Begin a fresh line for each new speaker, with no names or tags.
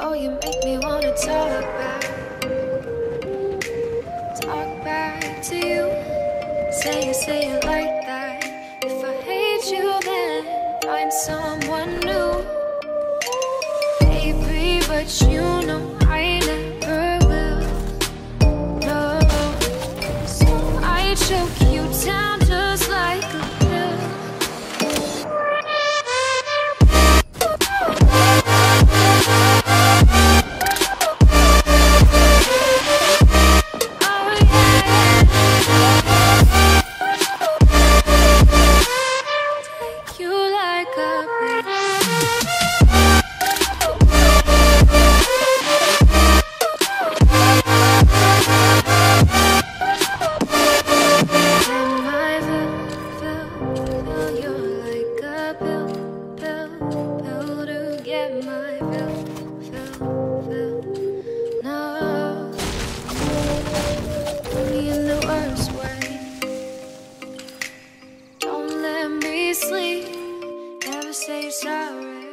Oh, you make me wanna talk back. Talk back to you. Say you say it like that. If I hate you, then find someone new. Baby, but you know I never will. No. So I choke you say sorry.